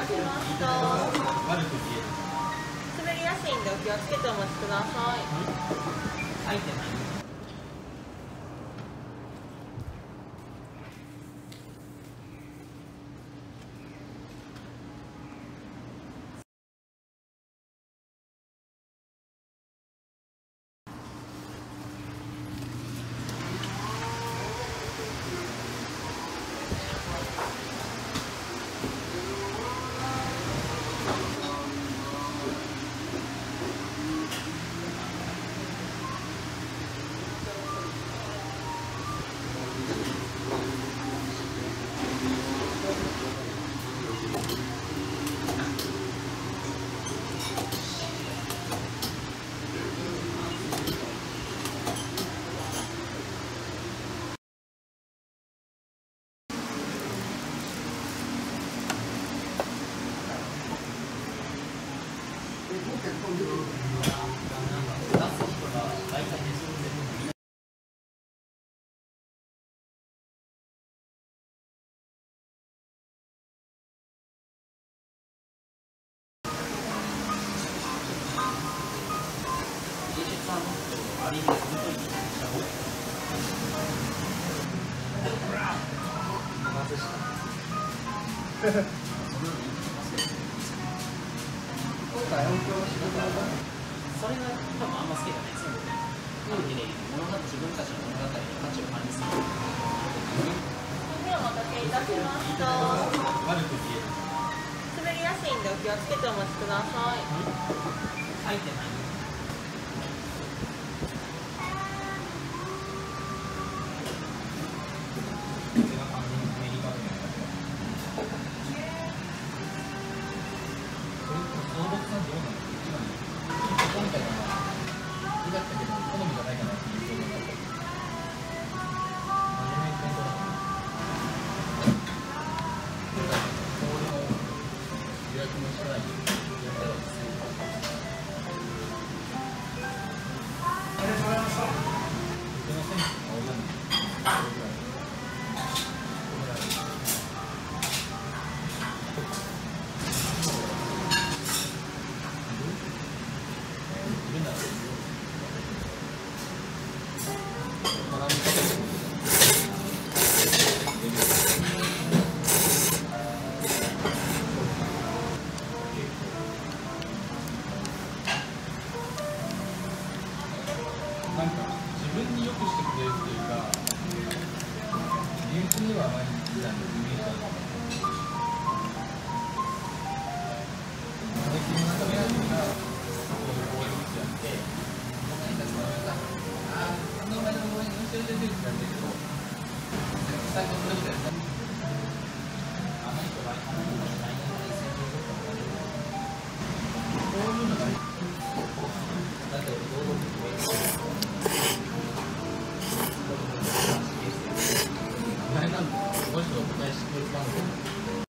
たします。と滑りやすいんでお気をつけてお持ちください入ってない出す人が大体ねそれで芸術さんのありに本当にしちゃおう外した今回音響しながらそれが多分あん。ま好きじゃないですよね。なん。でね、物語自分たちの物語に価値を感じする。お待たせいたしました悪く見え。滑りやすいん。でお気をつけてお持ちください入ってない。この人が答えしてくれたの